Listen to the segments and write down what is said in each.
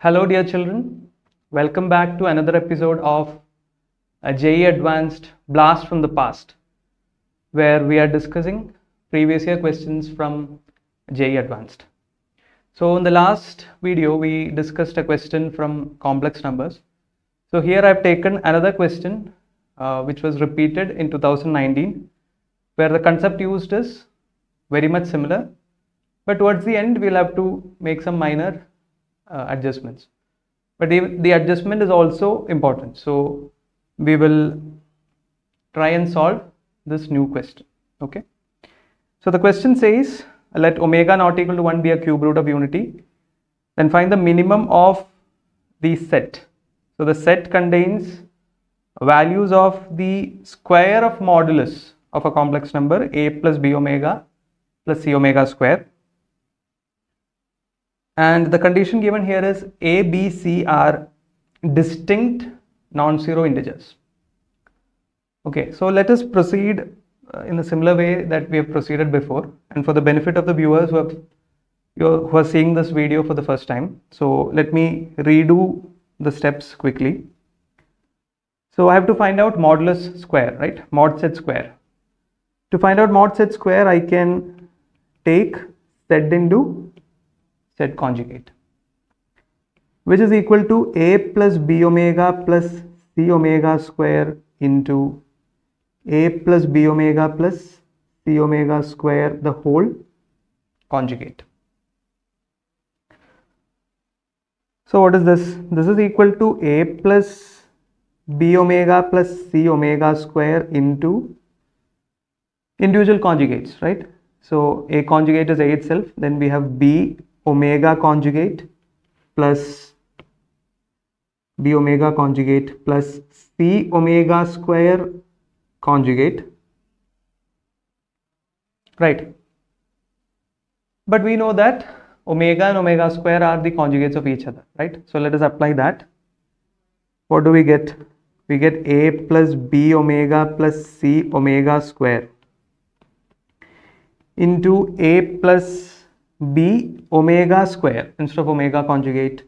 Hello, dear children. Welcome back to another episode of a JEE Advanced Blast from the Past, where we are discussing previous year questions from JEE Advanced. So, in the last video, we discussed a question from complex numbers. So, here I've taken another question uh, which was repeated in 2019, where the concept used is very much similar, but towards the end, we'll have to make some minor uh, adjustments. But the, the adjustment is also important. So we will try and solve this new question. Okay? So the question says let omega not equal to 1 be a cube root of unity then find the minimum of the set. So the set contains values of the square of modulus of a complex number a plus b omega plus c omega square and the condition given here is a b c are distinct non-zero integers. Okay so let us proceed uh, in a similar way that we have proceeded before. And for the benefit of the viewers who have who are seeing this video for the first time so let me redo the steps quickly. So i have to find out modulus square right? Mod set square. To find out mod set square i can take z into set conjugate which is equal to a plus b omega plus c omega square into a plus b omega plus c omega square the whole conjugate. So what is this? This is equal to a plus b omega plus c omega square into individual conjugates, right? So a conjugate is a itself, then we have b omega conjugate plus b omega conjugate plus c omega square conjugate. Right. But we know that omega and omega square are the conjugates of each other right? So let us apply that. What do we get? We get a plus b omega plus c omega square into a plus b omega square instead of omega conjugate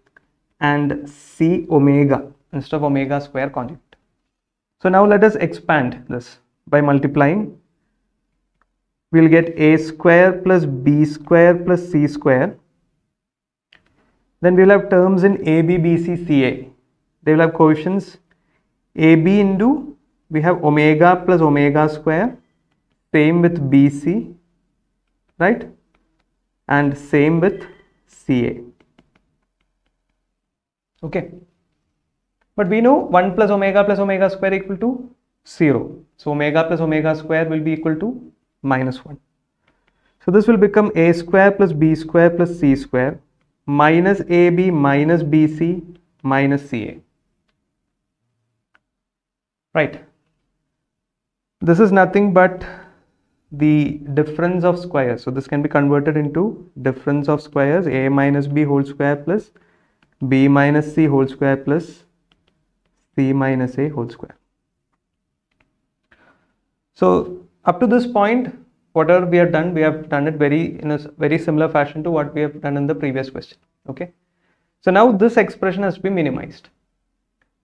and c omega instead of omega square conjugate. So now let us expand this by multiplying. We'll get a square plus b square plus c square. Then we'll have terms in a, b, b, c, c, a. They will have coefficients a, b into we have omega plus omega square. Same with b, c, right? And same with CA. Okay. But we know 1 plus omega plus omega square equal to 0. So omega plus omega square will be equal to minus 1. So this will become a square plus b square plus c square minus ab minus bc minus ca. Right. This is nothing but the difference of squares. So this can be converted into difference of squares a minus b whole square plus b minus c whole square plus c minus a whole square. So up to this point whatever we have done we have done it very in a very similar fashion to what we have done in the previous question okay. So now this expression has to be minimized.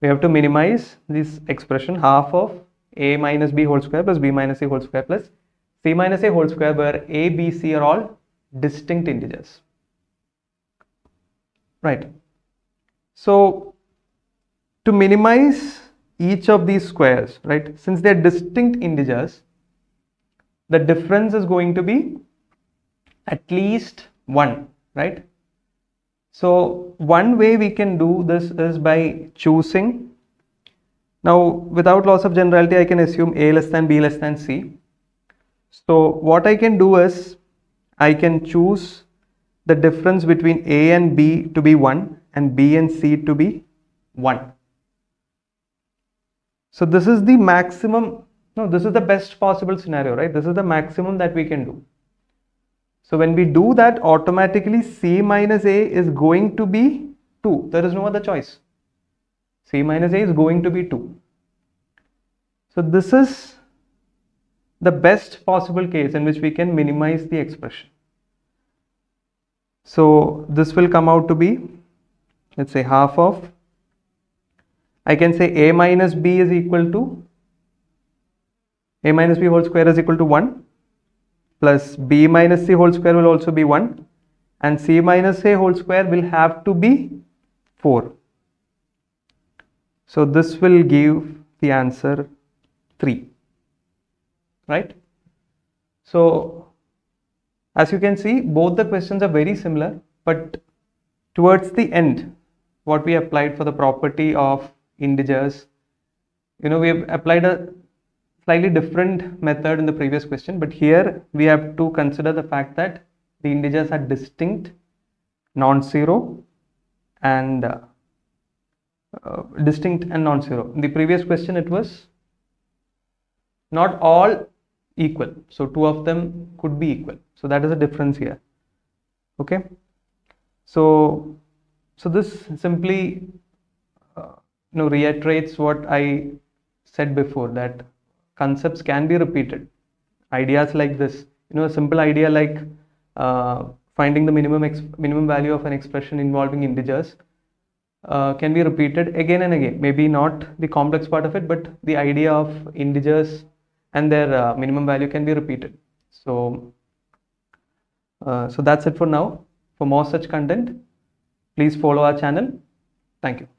We have to minimize this expression half of a minus b whole square plus b minus c whole square plus c minus a whole square where a, b, c are all distinct integers. Right. So to minimize each of these squares, right, since they're distinct integers, the difference is going to be at least 1, right? So one way we can do this is by choosing. Now without loss of generality, I can assume a less than b less than c so what I can do is I can choose the difference between A and B to be 1 and B and C to be 1. So this is the maximum, no, this is the best possible scenario, right? This is the maximum that we can do. So when we do that, automatically C minus A is going to be 2. There is no other choice. C minus A is going to be 2. So this is the best possible case in which we can minimize the expression. So this will come out to be let's say half of I can say a minus b is equal to a minus b whole square is equal to 1 plus b minus c whole square will also be 1 and c minus a whole square will have to be 4. So this will give the answer 3 right. So as you can see both the questions are very similar but towards the end what we applied for the property of integers you know we have applied a slightly different method in the previous question but here we have to consider the fact that the integers are distinct non-zero and uh, uh, distinct and non-zero in the previous question it was not all equal. So two of them could be equal. So that is the difference here. Okay? So so this simply uh, you know reiterates what i said before that concepts can be repeated. Ideas like this you know a simple idea like uh, finding the minimum minimum value of an expression involving integers uh, can be repeated again and again. Maybe not the complex part of it but the idea of integers and their uh, minimum value can be repeated. So uh, so that's it for now. For more such content please follow our channel. Thank you